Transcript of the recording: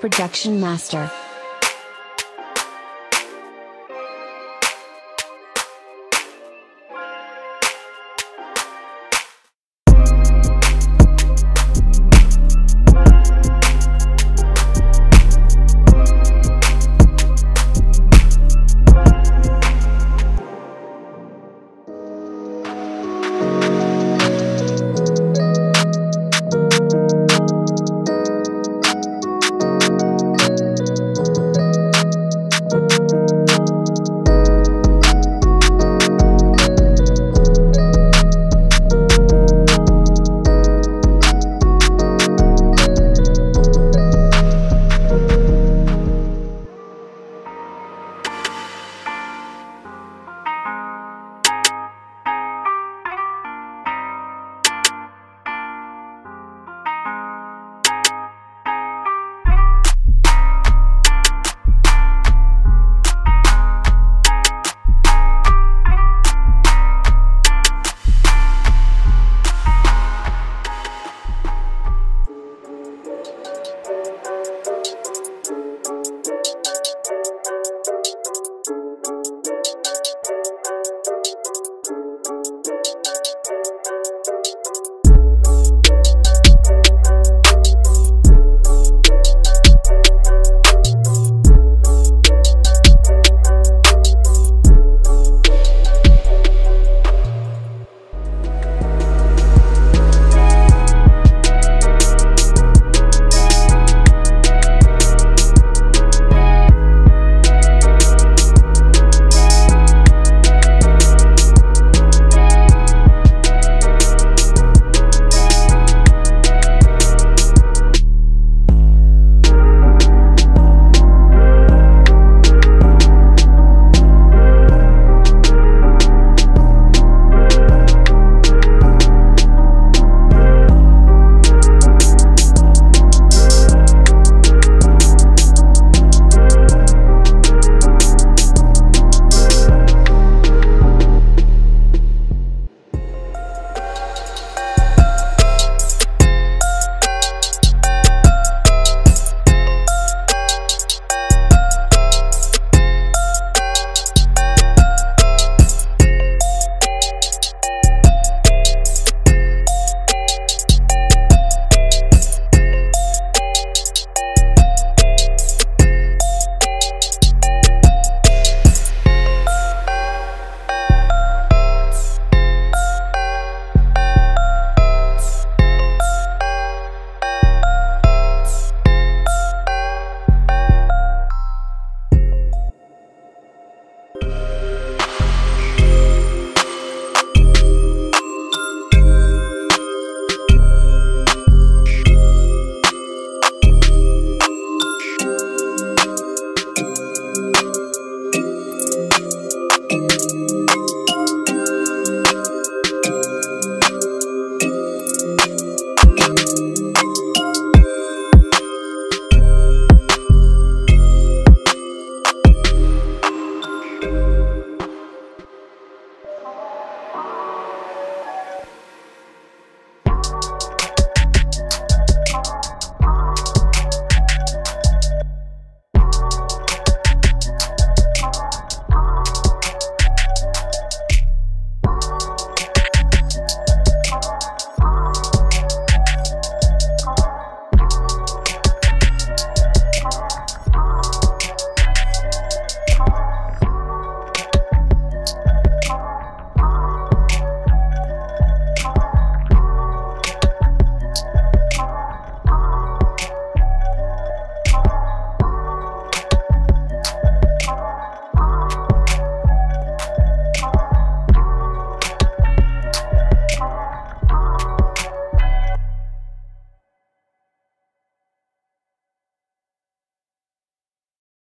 Production Master.